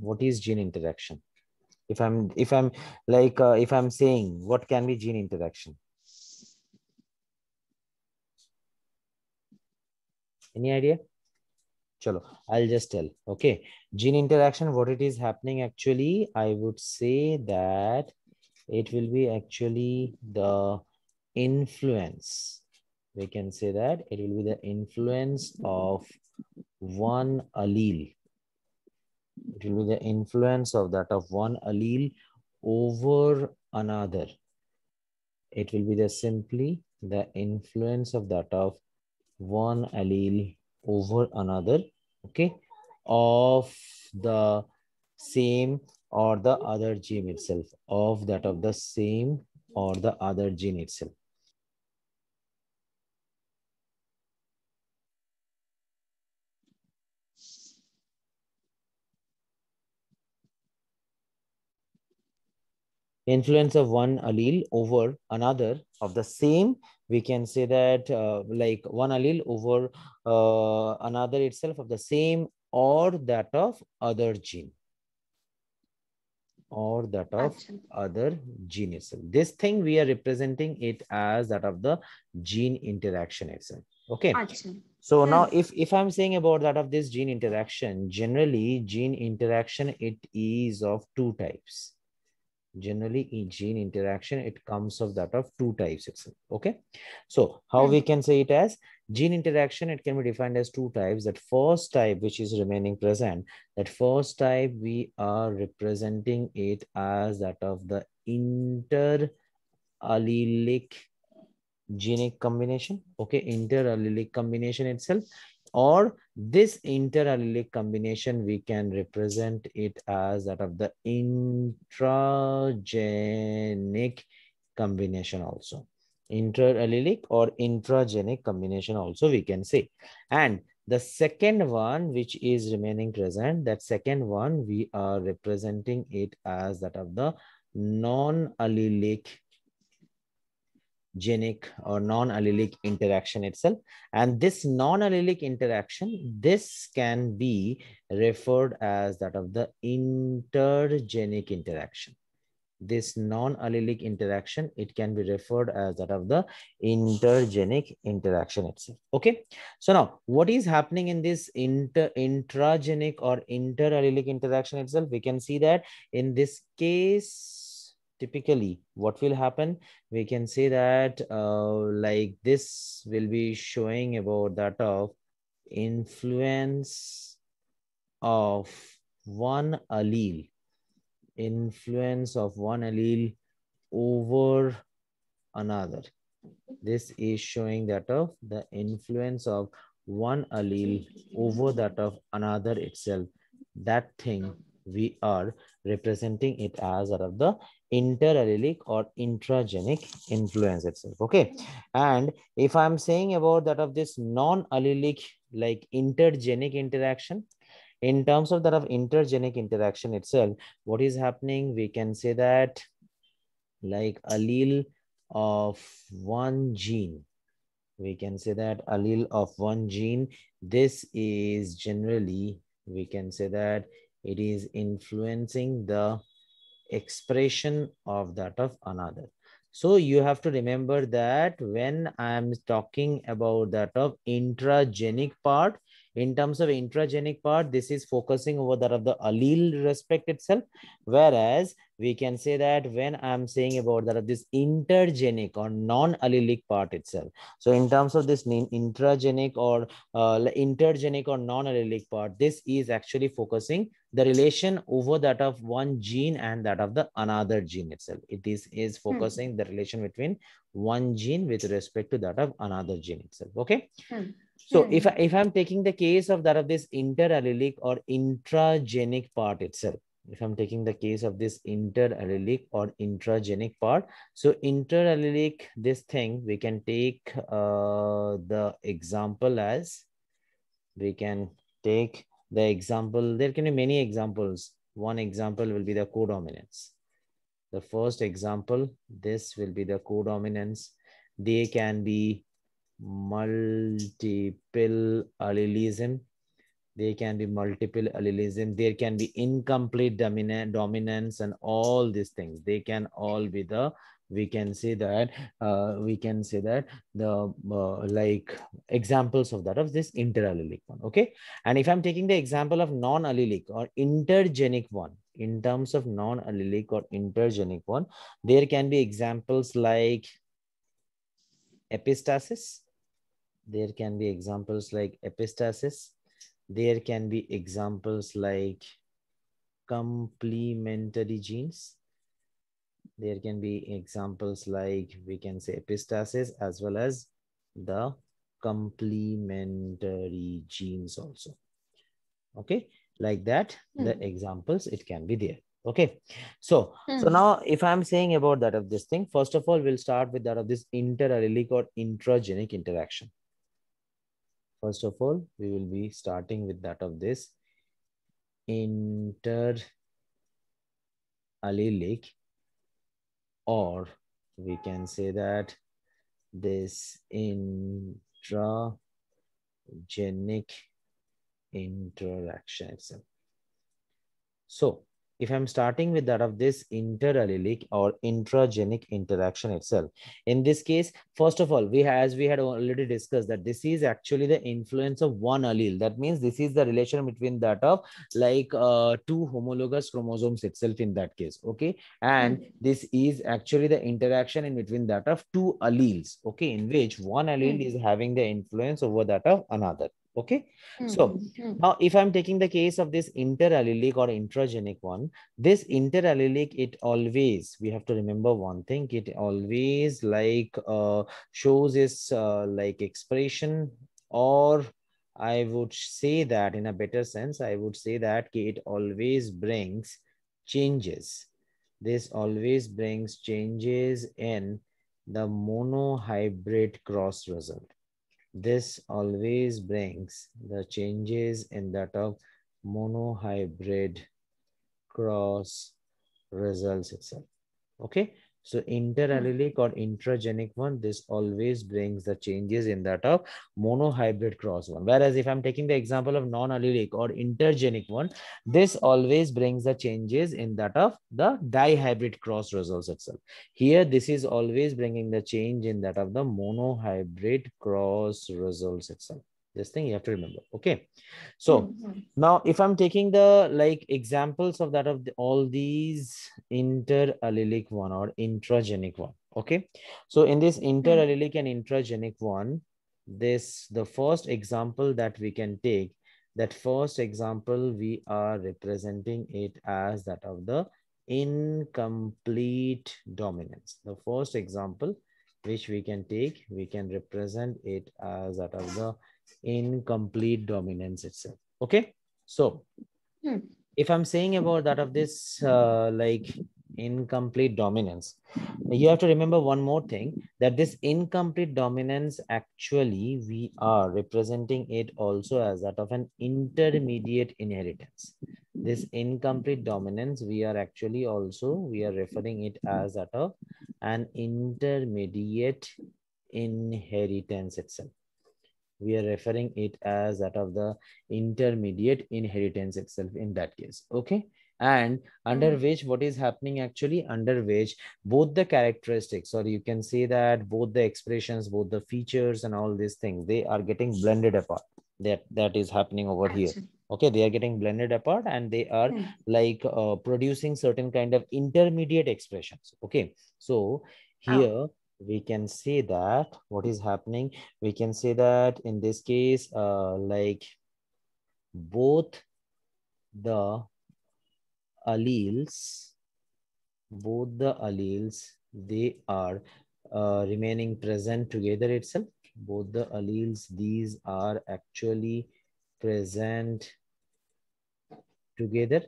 what is gene interaction? If I'm, if I'm like, uh, if I'm saying what can be gene interaction? Any idea? Chalo, I'll just tell. Okay. Gene interaction, what it is happening actually, I would say that it will be actually the influence. We can say that it will be the influence of one allele. It will be the influence of that of one allele over another. It will be the simply the influence of that of one allele over another, okay, of the same or the other gene itself, of that of the same or the other gene itself. Influence of one allele over another of the same we can say that uh, like one allele over uh, another itself of the same or that of other gene or that of Achha. other gene itself. This thing we are representing it as that of the gene interaction itself. Okay. Achha. So yes. now if, if I'm saying about that of this gene interaction, generally gene interaction, it is of two types generally in gene interaction it comes of that of two types itself okay? So how hmm. we can say it as? Gene interaction it can be defined as two types. That first type which is remaining present that first type we are representing it as that of the interallelic genic combination okay? Interallelic combination itself or this interallelic combination, we can represent it as that of the intragenic combination also. Interallelic or intragenic combination also we can say. And the second one, which is remaining present, that second one, we are representing it as that of the non-allelic genic or non-allelic interaction itself. And this non-allelic interaction, this can be referred as that of the intergenic interaction. This non-allelic interaction, it can be referred as that of the intergenic interaction itself. Okay. So now what is happening in this inter intragenic or interallelic interaction itself? We can see that in this case, typically what will happen? We can say that uh, like this will be showing about that of influence of one allele. Influence of one allele over another. This is showing that of the influence of one allele over that of another itself. That thing we are representing it as out of the interallelic or intragenic influence itself okay? And if i'm saying about that of this non-allelic like intergenic interaction in terms of that of intergenic interaction itself what is happening? We can say that like allele of one gene. We can say that allele of one gene this is generally we can say that it is influencing the expression of that of another. So you have to remember that when I'm talking about that of intragenic part, in terms of intragenic part, this is focusing over that of the allele respect itself. Whereas we can say that when I'm saying about that of this intergenic or non-allelic part itself. So in terms of this intragenic or uh, intergenic or non-allelic part, this is actually focusing the relation over that of one gene and that of the another gene itself. It is, is hmm. focusing hmm. the relation between one gene with respect to that of another gene itself. Okay. Hmm. So if, I, if I'm taking the case of that of this interallelic or intragenic part itself, if I'm taking the case of this interallelic or intragenic part, so interallelic, this thing, we can take uh, the example as, we can take the example, there can be many examples. One example will be the codominance. The first example, this will be the codominance. They can be multiple allelism. there can be multiple allelism there can be incomplete dominant dominance and all these things. They can all be the we can say that uh, we can say that the uh, like examples of that of this interallelic one okay? And if i'm taking the example of non-allelic or intergenic one in terms of non-allelic or intergenic one there can be examples like epistasis there can be examples like epistasis there can be examples like complementary genes there can be examples like we can say epistasis as well as the complementary genes also okay like that mm. the hmm. examples it can be there okay so mm. so hmm. now if i'm saying about that of this thing first of all we'll start with that of this interallelic or intragenic interaction first of all we will be starting with that of this interallelic or we can say that this intragenic interaction. So if I'm starting with that of this interallelic or intragenic interaction itself. In this case, first of all, we as we had already discussed that this is actually the influence of one allele. That means this is the relation between that of like uh, two homologous chromosomes itself in that case. Okay. And mm. this is actually the interaction in between that of two alleles. Okay. In which one allele mm. is having the influence over that of another okay mm-hmm. so hmm. now if i'm taking the case of this interallelic or intragenic one this interallelic it always we have to remember one thing it always like uh, shows its uh, like expression or i would say that in a better sense i would say that it always brings changes this always brings changes in the monohybrid cross result this always brings the changes in that of monohybrid cross results itself. Okay, so interallelic or intragenic one, this always brings the changes in that of monohybrid cross one. Whereas if I'm taking the example of non-allelic or intergenic one, this always brings the changes in that of the dihybrid cross results itself. Here, this is always bringing the change in that of the monohybrid cross results itself this thing you have to remember. Okay. So mm -hmm. now if i'm taking the like examples of that of the, all these interallelic one or intragenic one okay? So in this interallelic and intragenic one this the first example that we can take that first example we are representing it as that of the incomplete dominance. The first example which we can take we can represent it as that of the incomplete dominance itself. Okay. So hmm. if I'm saying about that of this uh, like incomplete dominance, you have to remember one more thing that this incomplete dominance actually we are representing it also as that of an intermediate inheritance. This incomplete dominance we are actually also we are referring it as that of an intermediate inheritance itself we are referring it as that of the intermediate inheritance itself in that case okay? And under mm. which what is happening actually? Under which both the characteristics or you can say that both the expressions both the features and all these things they are getting blended apart. That that is happening over here okay? They are getting blended apart and they are mm. like uh, producing certain kind of intermediate expressions okay? So here oh we can say that what is happening. We can say that in this case uh, like both the alleles both the alleles they are uh, remaining present together itself. Both the alleles these are actually present together.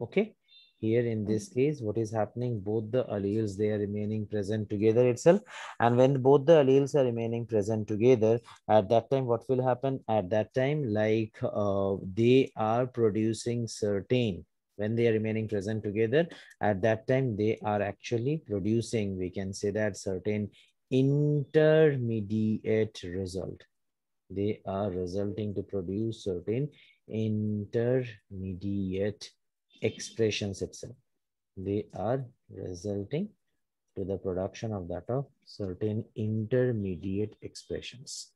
Okay here in this case what is happening both the alleles they are remaining present together itself. And when both the alleles are remaining present together at that time what will happen? At that time like uh, they are producing certain when they are remaining present together at that time they are actually producing we can say that certain intermediate result. They are resulting to produce certain intermediate expressions itself. They are resulting to the production of that of certain intermediate expressions.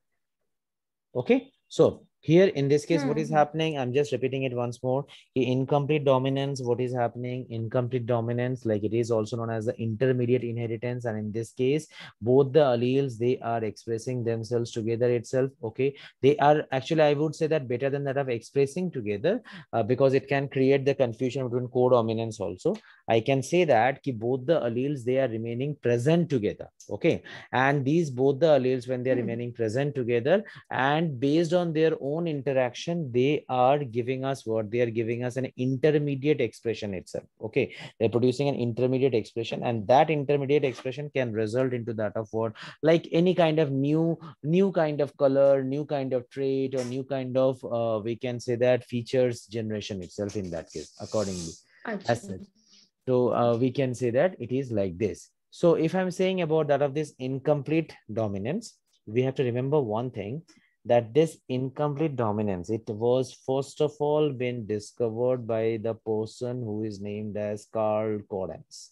Okay, so here in this case, hmm. what is hmm. happening? I'm just repeating it once more. The incomplete dominance, what is happening? Incomplete dominance, like it is also known as the intermediate inheritance. And in this case, both the alleles, they are expressing themselves together itself. Okay. They are actually, I would say that better than that of expressing together uh, because it can create the confusion between codominance also. I can say that ki both the alleles, they are remaining present together. Okay. And these both the alleles, when they are hmm. remaining present together and based on their own own interaction, they are giving us what they are giving us an intermediate expression itself. Okay, they're producing an intermediate expression, and that intermediate expression can result into that of what like any kind of new new kind of color, new kind of trait, or new kind of uh, we can say that features generation itself in that case accordingly. So uh, we can say that it is like this. So if I'm saying about that of this incomplete dominance, we have to remember one thing that this incomplete dominance, it was first of all been discovered by the person who is named as Carl Correns.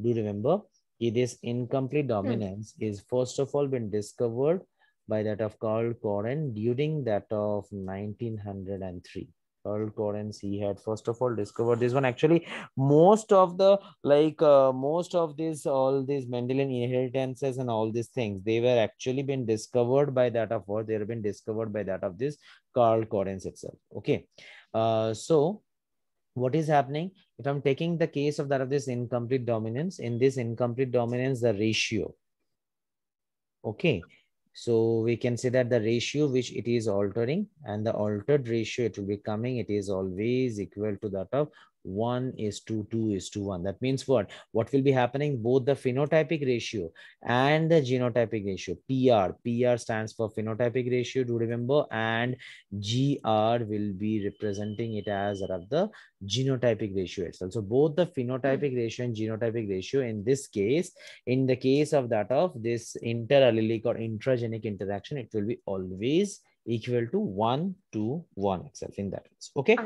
Do you remember? This incomplete dominance hmm. is first of all been discovered by that of Carl Corren during that of 1903. Carl Correns, he had first of all discovered this one. Actually, most of the like uh, most of this all these Mendelian inheritances and all these things, they were actually been discovered by that of what they have been discovered by that of this Carl Correns itself. Okay, uh, so what is happening if I'm taking the case of that of this incomplete dominance in this incomplete dominance, the ratio. Okay, so we can say that the ratio which it is altering and the altered ratio it will be coming, it is always equal to that of 1 is to 2 is to 1. That means what? What will be happening? Both the phenotypic ratio and the genotypic ratio. PR. PR stands for phenotypic ratio, do remember? And GR will be representing it as of the genotypic ratio itself. So both the phenotypic ratio and genotypic ratio in this case, in the case of that of this interallelic or intragenic interaction, it will be always equal to 1 to 1 itself in that case. Okay.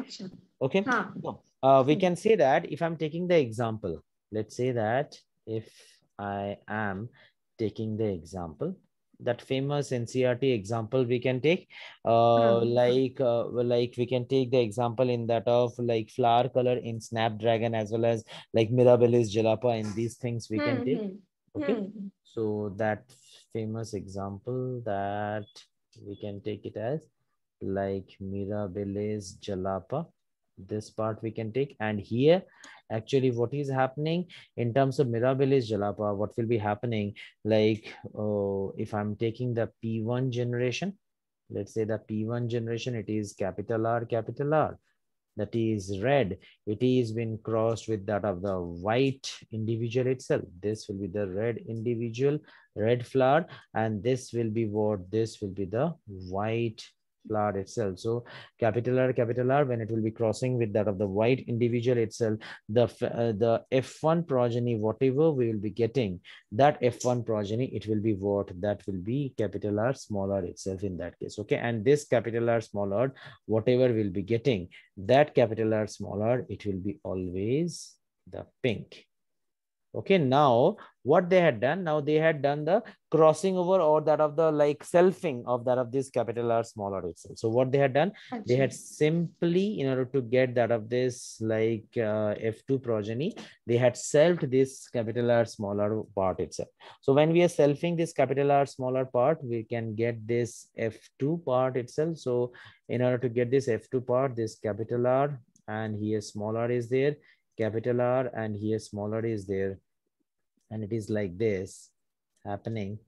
Okay. Huh. So, uh, we can say that if I'm taking the example, let's say that if I am taking the example, that famous NCERT example we can take, uh, hmm. like uh, like we can take the example in that of like flower color in Snapdragon as well as like Mirabilis jalapa and these things we can take. Hmm. Okay, hmm. so that famous example that we can take it as like Mirabilis jalapa this part we can take. And here actually what is happening in terms of mirabilis jalapa what will be happening like uh, if i'm taking the p1 generation let's say the p1 generation it is capital r capital r. That is red. It is been crossed with that of the white individual itself. This will be the red individual red flower and this will be what? This will be the white flower itself. So capital R, capital R, when it will be crossing with that of the white individual itself, the, uh, the F1 progeny, whatever we will be getting, that F1 progeny, it will be what? That will be capital R, small r itself in that case. Okay. And this capital R, small r, whatever we'll be getting, that capital R, small r, it will be always the pink. Okay, now what they had done, now they had done the crossing over or that of the like selfing of that of this capital R smaller itself. So what they had done, they had simply in order to get that of this like uh, F2 progeny, they had selfed this capital R smaller part itself. So when we are selfing this capital R smaller part, we can get this F2 part itself. So in order to get this F2 part, this capital R and here smaller is there capital R and here smaller is there. And it is like this happening.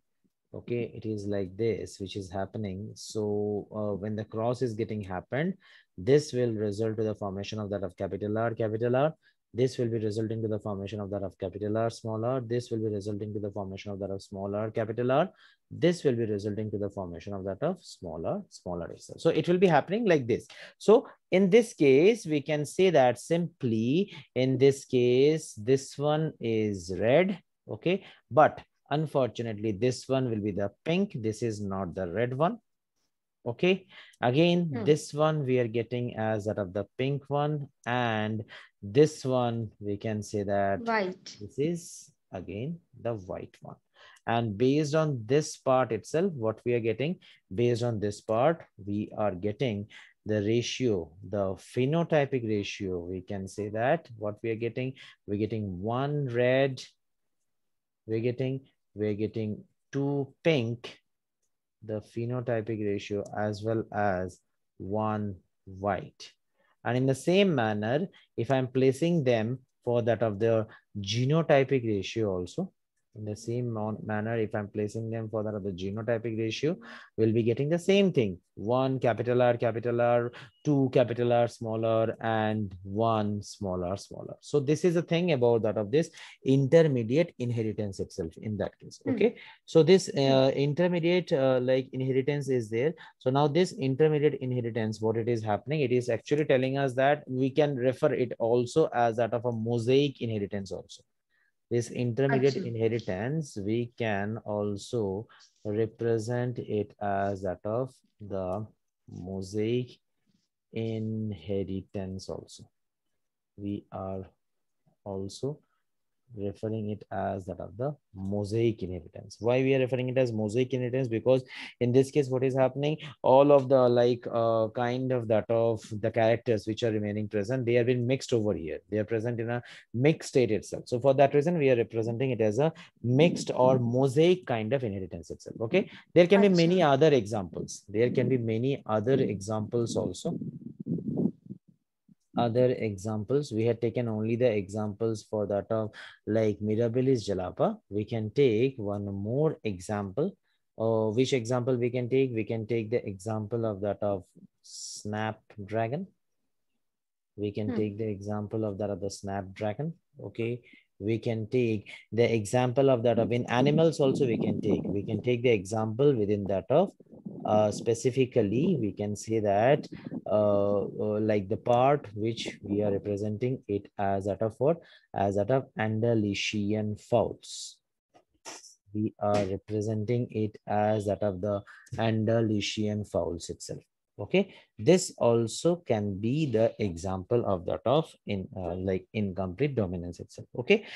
Okay it is like this which is happening. So uh, when the cross is getting happened this will result to the formation of that of capital R capital R this will be resulting to the formation of that of capital R, small r. This will be resulting to the formation of that of small r, capital R. This will be resulting to the formation of that of smaller, smaller itself. So it will be happening like this. So in this case, we can say that simply in this case, this one is red. Okay. But unfortunately, this one will be the pink. This is not the red one. Okay. Again, Hmm. this one we are getting as that of the pink one. And this one, we can say that White. this is again the white one. And based on this part itself, what we are getting, based on this part, we are getting the ratio, the phenotypic ratio. We can say that what we are getting, we're getting one red, we're getting, we're getting two pink, the phenotypic ratio as well as one white. And in the same manner, if I'm placing them for that of the genotypic ratio also, in the same manner, if I'm placing them for that of the genotypic ratio, we'll be getting the same thing. One capital R, capital R, two capital R smaller, and one smaller, smaller. So this is a thing about that of this intermediate inheritance itself in that case. Hmm. Okay. So this uh, intermediate uh, like inheritance is there. So now this intermediate inheritance, what it is happening, it is actually telling us that we can refer it also as that of a mosaic inheritance also this intermediate Achha. inheritance, we can also represent it as that of the mosaic inheritance also. We are also referring it as that of the mosaic inheritance. Why we are referring it as mosaic inheritance? Because in this case what is happening? All of the like uh, kind of that of the characters which are remaining present they have been mixed over here. They are present in a mixed state itself. So for that reason we are representing it as a mixed or mosaic kind of inheritance itself okay? There can be many other examples. There can be many other examples also other examples. We had taken only the examples for that of like mirabilis jalapa. We can take one more example. Uh, which example we can take? We can take the example of that of snapdragon. We can Hmm. take the example of that of the snapdragon. Okay. We can take the example of that of in animals also we can take. We can take the example within that of uh, specifically we can say that uh, uh, like the part which we are representing it as that of what as that of Andalusian fowls we are representing it as that of the Andalusian fowls itself. Okay? This also can be the example of that of in uh, like incomplete dominance itself. Okay